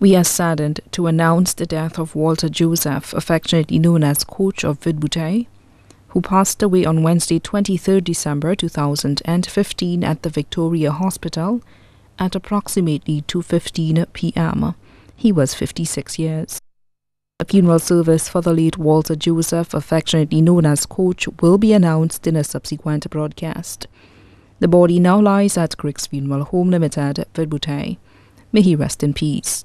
We are saddened to announce the death of Walter Joseph, affectionately known as Coach of Vide Bouteille, who passed away on Wednesday, twenty third December 2015 at the Victoria Hospital at approximately 2:15 p.m. He was 56 years. A funeral service for the late Walter Joseph, affectionately known as Coach, will be announced in a subsequent broadcast. The body now lies at Crick's Funeral Home Limited, Vide Bouteille. May he rest in peace.